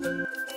Música